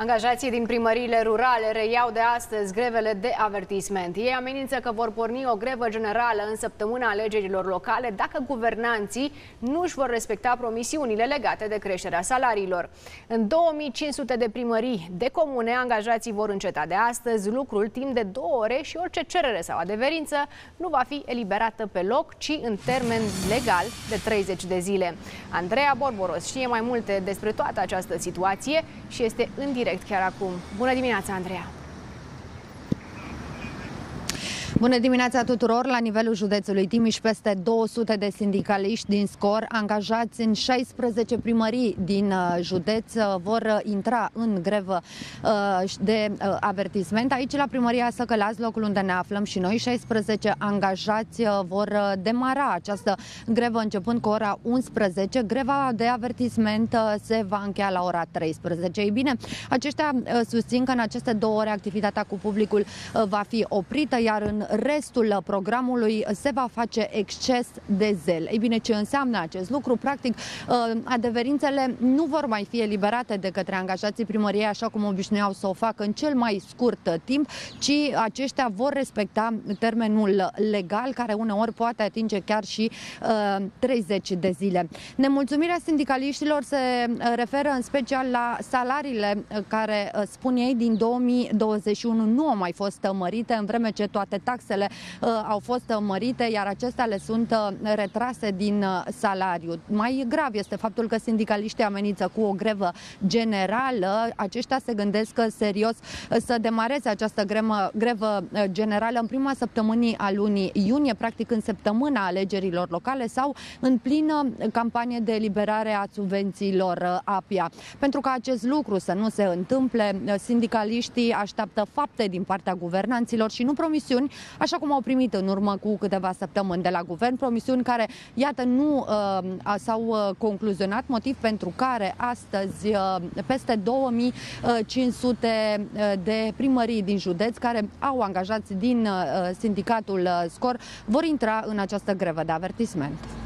Angajații din primăriile rurale reiau de astăzi grevele de avertisment. Ei amenință că vor porni o grevă generală în săptămâna alegerilor locale dacă guvernanții nu își vor respecta promisiunile legate de creșterea salariilor. În 2500 de primării de comune, angajații vor înceta de astăzi lucrul timp de două ore și orice cerere sau adeverință nu va fi eliberată pe loc, ci în termen legal de 30 de zile. Andreea Borboros știe mai multe despre toată această situație și este în direct direct chiar acum. Bună dimineața, Andreea! Bună dimineața tuturor! La nivelul județului Timiș, peste 200 de sindicaliști din scor, angajați în 16 primării din uh, județ, uh, vor uh, intra în grevă de avertisment. Aici, la primăria Săcălaz, locul unde ne aflăm și noi, 16 angajați vor demara această grevă începând cu ora 11. Greva de avertisment se va încheia la ora 13. Ei bine, aceștia susțin că în aceste două ore activitatea cu publicul va fi oprită, iar în restul programului se va face exces de zel. Ei bine, ce înseamnă acest lucru? Practic, uh, adeverințele nu vor mai fi eliberate de către angajații primăriei așa cum obișnuiau să o facă în cel mai scurt timp, ci aceștia vor respecta termenul legal care uneori poate atinge chiar și 30 uh, de zile. Nemulțumirea sindicaliștilor se uh, referă în special la salariile care, spun ei, din 2021 nu au mai fost mărite, în vreme ce toate taxele taxele uh, au fost mărite, iar acestea le sunt uh, retrase din uh, salariu. Mai grav este faptul că sindicaliștii amenință cu o grevă generală. Aceștia se gândesc serios să demareze această grevă, grevă generală în prima săptămânii a lunii iunie, practic în săptămâna alegerilor locale sau în plină campanie de eliberare a subvențiilor APIA. Pentru ca acest lucru să nu se întâmple, sindicaliștii așteaptă fapte din partea guvernanților și nu promisiuni, așa cum au primit în urmă cu câteva săptămâni de la guvern, promisiuni care, iată, nu uh, s-au uh, concluzionat, motiv pentru care astăzi uh, peste 2500 uh, de primării din județ care au angajați din uh, sindicatul uh, SCOR vor intra în această grevă de avertisment.